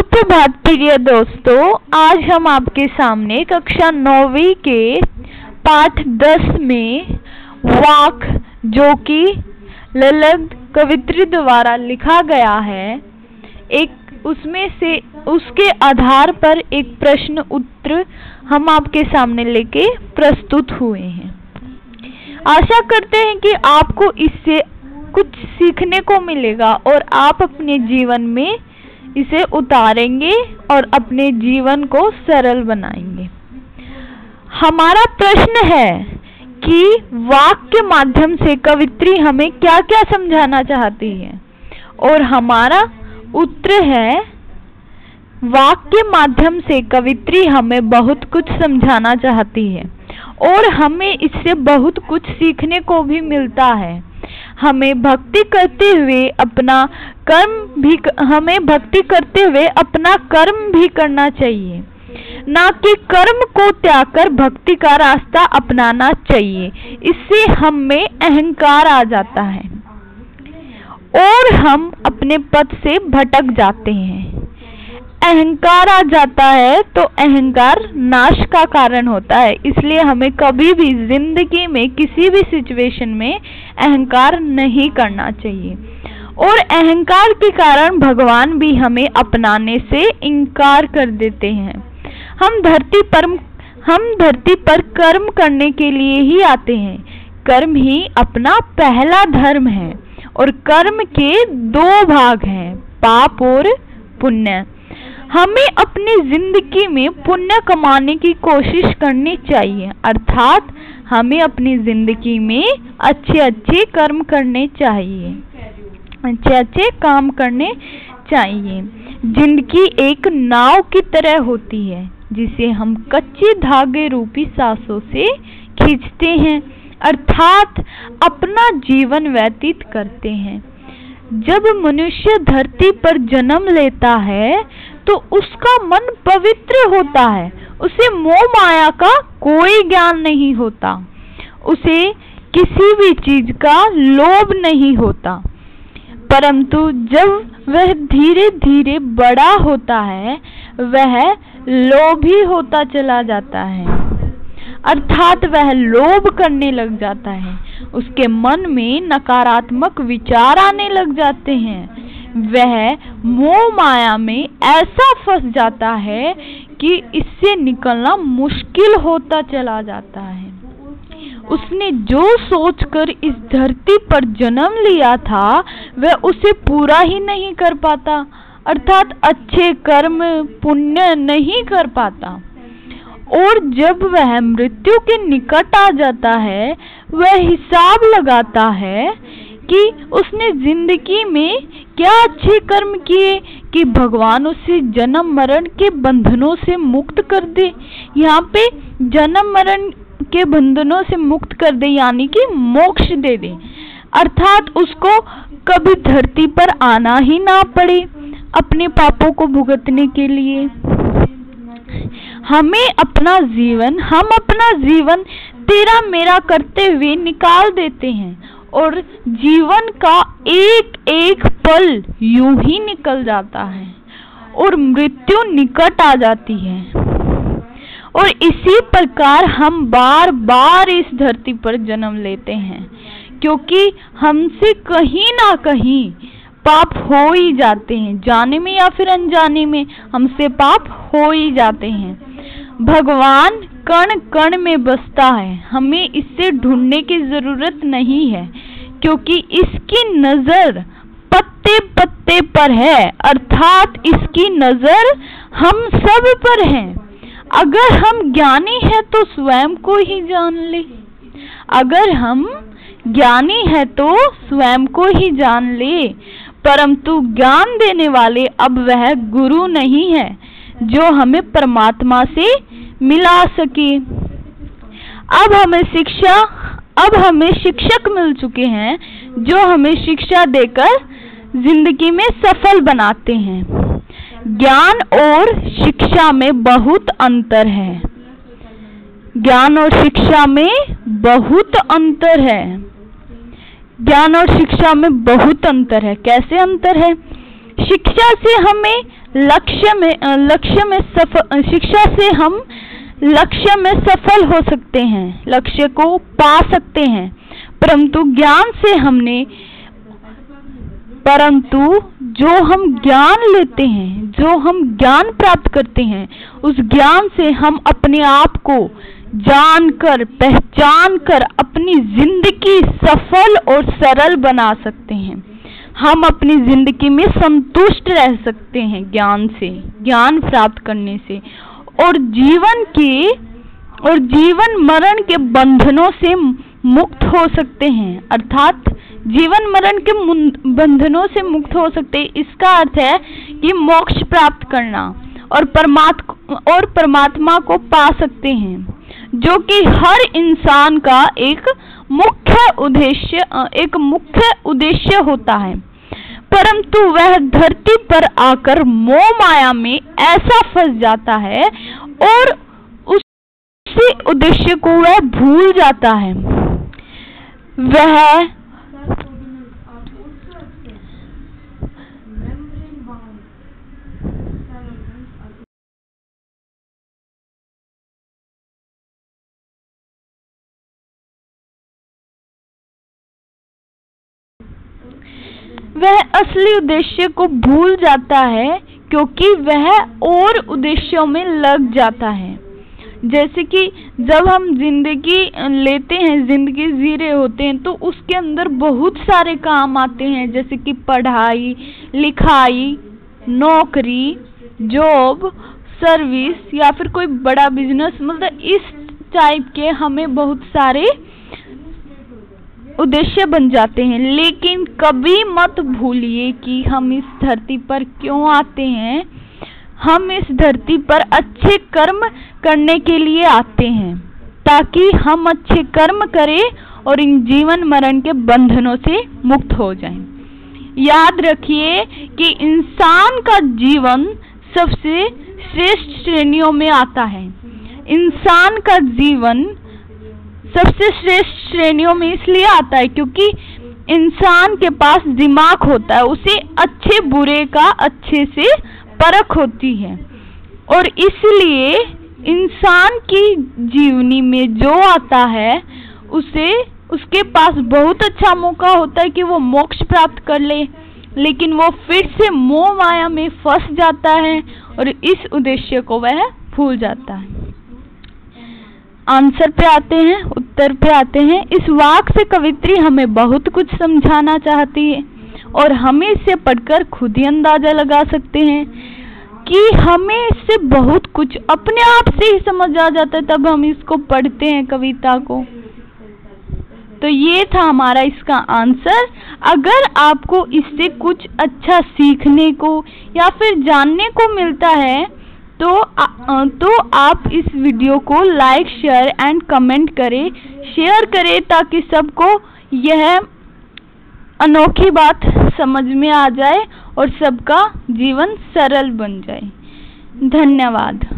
सुप्रभात प्रिय दोस्तों, आज हम आपके सामने कक्षा नौवीं के पाठ दस में वाक, जो कि ललग कवित्री द्वारा लिखा गया है, एक उसमें से उसके आधार पर एक प्रश्न उत्तर हम आपके सामने लेके प्रस्तुत हुए हैं। आशा करते हैं कि आपको इससे कुछ सीखने को मिलेगा और आप अपने जीवन में इसे उतारेंगे और अपने जीवन को सरल बनाएँगे। हमारा प्रश्न है कि वाक के माध्यम से कवित्री हमें क्या क्या समझाना चाहती है? और हमारा उत्तर है वाक के माध्यम से कवित्री हमें बहुत कुछ समझाना चाहती है और हमें इससे बहुत कुछ सीखने को भी मिलता है। हमें भक्ति करते हुए अपना कर्म भी हमें भक्ति करते हुए अपना कर्म भी करना चाहिए। ना कि कर्म को त्याग कर भक्ति का रास्ता अपनाना चाहिए। इससे हम में अहंकार आ जाता है। और हम अपने पद से भटक जाते हैं। अहंकार आ जाता है तो अहंकार नाश का कारण होता है। इसलिए हमें कभी भी ज़िंदगी में, किसी भी सिचुएशन में अहंकार नहीं करना चाहिए। और अहंकार के कारण भगवान भी हमें अपनाने से इनकार कर देते हैं। हम धरती पर, हम धरती पर कर्म करने के लिए ही आते हैं। कर्म ही अपना पहला धर्म है और कर्म के दो भाग हैं, पाप और पुण्य। हमें अपनी ज़िंदगी में पुण्य कमाने की कोशिश करनी चाहिए। अर्थात, हमें अपनी ज़िंदगी में अच्छे अच्छे कर्म करने चाहिए। अच्छे अच्छे काम करने चाहिए। ज़िंदगी एक नाव की तरह होती है, जिसे हम कच्चे धागे रूपी सांसों से खींचते हैं। अर्थात, अपना जीवन व्यतीत करते हैं। जब मनुष्य धरती पर जन्म लेता है तो उसका मन पवित्र होता है। उसे मोह माया का कोई ज्ञान नहीं होता। उसे किसी भी चीज़ का लोभ नहीं होता। परंतु जब वह धीरे धीरे बड़ा होता है, वह लोभी होता चला जाता है। अर्थात वह लोभ करने लग जाता है। उसके मन में नकारात्मक विचार आने लग जाते हैं। वह मोह माया में ऐसा फंस जाता है कि इससे निकलना मुश्किल होता चला जाता है। उसने जो सोचकर इस धरती पर जन्म लिया था, वह उसे पूरा ही नहीं कर पाता, अर्थात अच्छे कर्म पुण्य नहीं कर पाता। और जब वह मृत्यु के निकट आ जाता है, वह हिसाब लगाता है कि उसने ज़िंदगी में क्या अच्छे कर्म किए कि भगवान उसे जन्म मरण के बंधनों से मुक्त कर दे? यहाँ पे जन्म मरण के बंधनों से मुक्त कर दे यानी कि मोक्ष दे दे। अर्थात उसको कभी धरती पर आना ही ना पड़े अपने पापों को भुगतने के लिए। हमें अपना जीवन, हम अपना जीवन तेरा मेरा करते हुए निकाल देते हैं और जीवन का एक एक पल यूँ ही निकल जाता है और मृत्यु निकट आ जाती है। और इसी प्रकार हम बार बार इस धरती पर जन्म लेते हैं, क्योंकि हमसे कहीं ना कहीं पाप हो ही जाते हैं, जाने में या फिर अनजाने में हमसे पाप हो ही जाते हैं। भगवान कण कण में बसता है। हमें इससे ढूँढने की ज़रूरत नहीं है, क्योंकि इसकी नज़र पत्ते पत्ते पर है, अर्थात इसकी नज़र हम सब पर है। अगर हम ज्ञानी है तो स्वयं को ही जान ले। अगर हम ज्ञानी है तो स्वयं को ही जान ले। परंतु ज्ञान देने वाले अब वह गुरु नहीं है, जो हमें परमात्मा से मिला सके। अब हमें शिक्षा, अब हमें शिक्षक मिल चुके हैं, जो हमें शिक्षा देकर ज़िंदगी में सफल बनाते हैं। ज्ञान और शिक्षा में बहुत अंतर है। ज्ञान और शिक्षा में बहुत अंतर है। ज्ञान और शिक्षा में बहुत अंतर है। कैसे अंतर है? शिक्षा से हमें लक्ष्य में लक्ष्य में सफल शिक्षा से हम लक्ष्य में सफल हो सकते हैं, लक्ष्य को पा सकते हैं। परंतु ज्ञान से हमने, परंतु जो हम ज्ञान लेते हैं, जो हम ज्ञान प्राप्त करते हैं, उस ज्ञान से हम अपने आप को जानकर पहचान कर अपनी ज़िंदगी सफल और सरल बना सकते हैं। हम अपनी ज़िंदगी में संतुष्ट रह सकते हैं ज्ञान से, ज्ञान प्राप्त करने से। और जीवन के, और जीवन मरण के बंधनों से मुक्त हो सकते हैं। अर्थात, जीवन मरण के बंधनों से मुक्त हो सकते हैं। इसका अर्थ है कि मोक्ष प्राप्त करना और परमात्मा और परमात्मा को पा सकते हैं, जो कि हर इंसान का एक मुख्य उद्देश्य, एक मुख्य उद्देश्य होता है। परंतु वह धरती पर आकर मोह माया में ऐसा फंस जाता है और उसी उद्देश्य को वह भूल जाता है। वह वह असली उद्देश्य को भूल जाता है क्योंकि वह और उद्देश्यों में लग जाता है। जैसे कि जब हम ज़िंदगी लेते हैं, ज़िंदगी जी रहे होते हैं तो उसके अंदर बहुत सारे काम आते हैं, जैसे कि पढ़ाई, लिखाई, नौकरी, जॉब, सर्विस या फिर कोई बड़ा बिज़नेस। मतलब इस टाइप के हमें बहुत सारे उद्देश्य बन जाते हैं। लेकिन कभी मत भूलिए कि हम इस धरती पर क्यों आते हैं। हम इस धरती पर अच्छे कर्म करने के लिए आते हैं, ताकि हम अच्छे कर्म करें और इन जीवन मरण के बंधनों से मुक्त हो जाएँ। याद रखिए कि इंसान का जीवन सबसे श्रेष्ठ श्रेणियों में आता है। इंसान का जीवन सबसे श्रेष्ठ श्रेणियों में इसलिए आता है क्योंकि इंसान के पास दिमाग होता है, उसे अच्छे बुरे का अच्छे से परख होती है। और इसलिए इंसान की जीवनी में जो आता है, उसे, उसके पास बहुत अच्छा मौका होता है कि वो मोक्ष प्राप्त कर ले, लेकिन वो फिर से मोह माया में फंस जाता है और इस उद्देश्य को वह भूल जाता है। आंसर पे आते हैं उत्तर पे आते हैं, इस वाक से कवित्री हमें बहुत कुछ समझाना चाहती है और हमें इसे पढ़कर खुद ही अंदाज़ा लगा सकते हैं कि हमें इससे बहुत कुछ अपने आप से ही समझ आ जाता है, तब हम इसको पढ़ते हैं कविता को। तो ये था हमारा इसका आंसर। अगर आपको इससे कुछ अच्छा सीखने को या फिर जानने को मिलता है तो आ, तो आप इस वीडियो को लाइक शेयर एंड कमेंट करें। शेयर करें ताकि सबको यह अनोखी बात समझ में आ जाए और सबका जीवन सरल बन जाए। धन्यवाद।